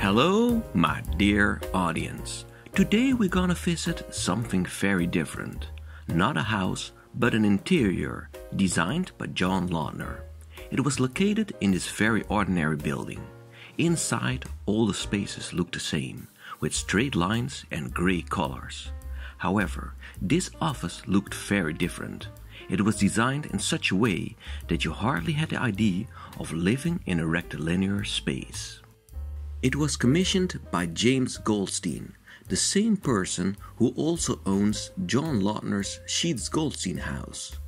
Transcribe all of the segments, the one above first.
Hello, my dear audience. Today we're gonna visit something very different. Not a house, but an interior designed by John Lautner. It was located in this very ordinary building. Inside, all the spaces look the same, with straight lines and gray colors. However, this office looked very different. It was designed in such a way that you hardly had the idea of living in a rectilinear space. It was commissioned by James Goldstein, the same person who also owns John Lautner's Sheats Goldstein house.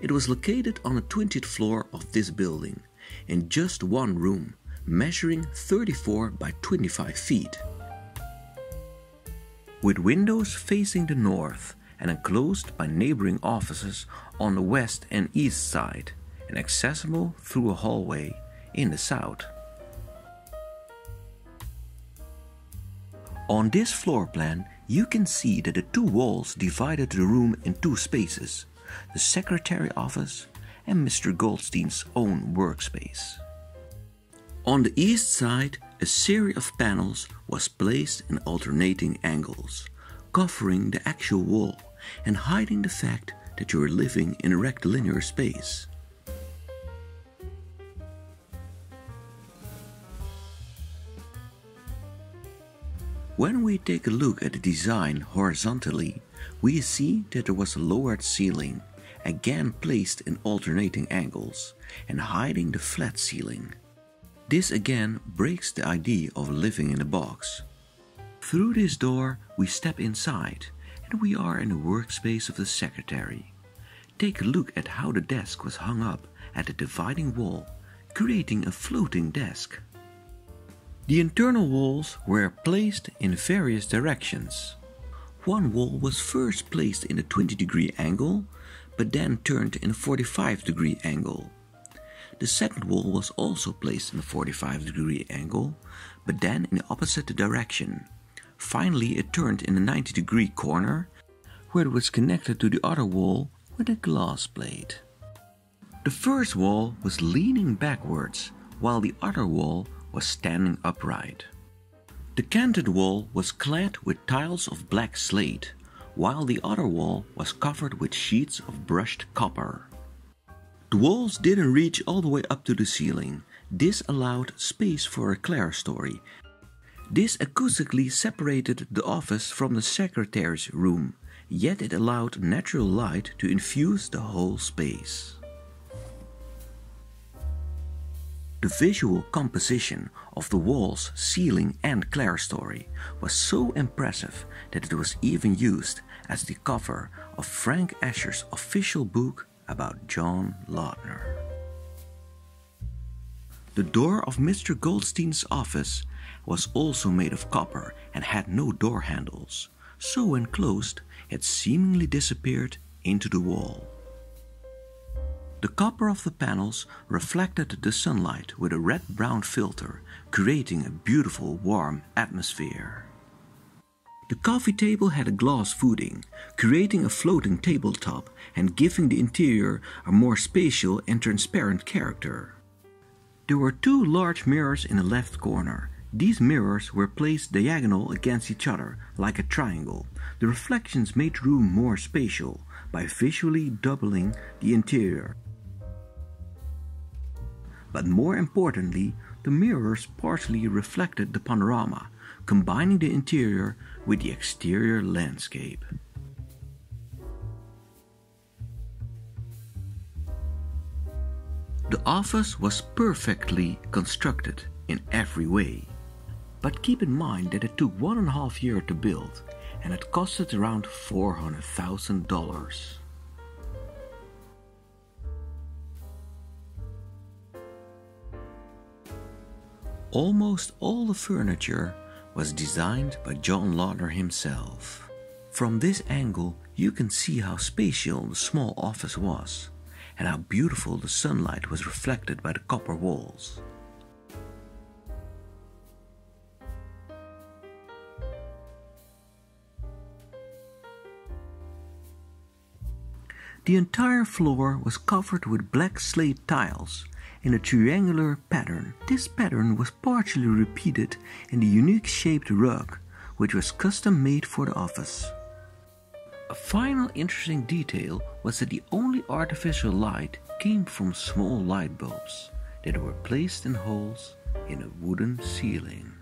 It was located on the 20th floor of this building, in just one room, measuring 34 by 25 feet. With windows facing the north and enclosed by neighboring offices on the west and east side, and accessible through a hallway in the south. On this floor plan, you can see that the two walls divided the room in two spaces the secretary office and Mr. Goldstein's own workspace. On the east side, a series of panels was placed in alternating angles, covering the actual wall and hiding the fact that you are living in a rectilinear space. When we take a look at the design horizontally, we see that there was a lowered ceiling, again placed in alternating angles and hiding the flat ceiling. This again breaks the idea of living in a box. Through this door, we step inside and we are in the workspace of the secretary. Take a look at how the desk was hung up at the dividing wall, creating a floating desk. The internal walls were placed in various directions. One wall was first placed in a 20 degree angle, but then turned in a 45 degree angle. The second wall was also placed in a 45 degree angle, but then in the opposite direction. Finally, it turned in a 90 degree corner, where it was connected to the other wall with a glass plate. The first wall was leaning backwards, while the other wall was standing upright. The canted wall was clad with tiles of black slate, while the other wall was covered with sheets of brushed copper. The walls didn't reach all the way up to the ceiling. This allowed space for a clerestory. This acoustically separated the office from the secretary's room, yet it allowed natural light to infuse the whole space. The visual composition of the walls, ceiling, and clerestory was so impressive that it was even used as the cover of Frank Escher's official book about John Lautner. The door of Mr. Goldstein's office was also made of copper and had no door handles, so when closed, it seemingly disappeared into the wall. The copper of the panels reflected the sunlight with a red brown filter, creating a beautiful warm atmosphere. The coffee table had a glass footing, creating a floating tabletop and giving the interior a more spatial and transparent character. There were two large mirrors in the left corner. These mirrors were placed diagonal against each other, like a triangle. The reflections made room more spatial by visually doubling the interior. But more importantly, the mirrors partially reflected the panorama, combining the interior with the exterior landscape. The office was perfectly constructed in every way. But keep in mind that it took one and a half year to build and it costed around $400,000. Almost all the furniture was designed by John Lautner himself. From this angle, you can see how spatial the small office was and how beautiful the sunlight was reflected by the copper walls. The entire floor was covered with black slate tiles, in a triangular pattern. This pattern was partially repeated in the unique shaped rug, which was custom made for the office. A final interesting detail was that the only artificial light came from small light bulbs that were placed in holes in a wooden ceiling.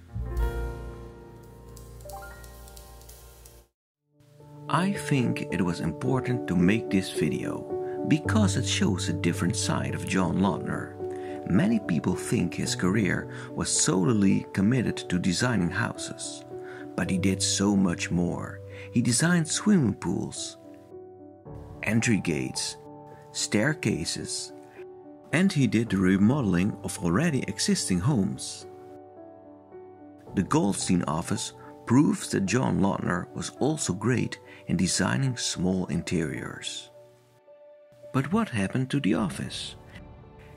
I think it was important to make this video because it shows a different side of John Lautner. Many people think his career was solely committed to designing houses, but he did so much more. He designed swimming pools, entry gates, staircases, and he did the remodeling of already existing homes. The Goldstein office proves that John Lautner was also great in designing small interiors. But what happened to the office?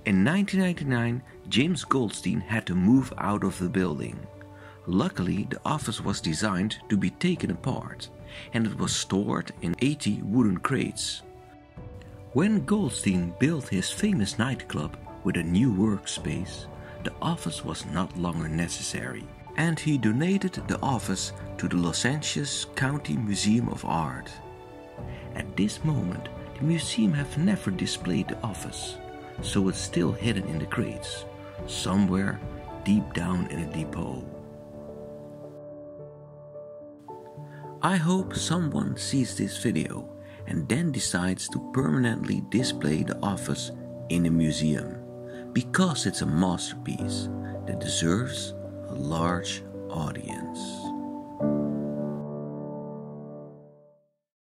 In 1999, James Goldstein had to move out of the building. Luckily, the office was designed to be taken apart and it was stored in 80 wooden crates. When Goldstein built his famous nightclub with a new workspace, the office was not longer necessary and he donated the office to the Los Angeles County Museum of Art. At this moment, the museum have never displayed the office, so it's still hidden in the crates, somewhere deep down in a depot. I hope someone sees this video and then decides to permanently display the office in a museum because it's a masterpiece that deserves a large audience.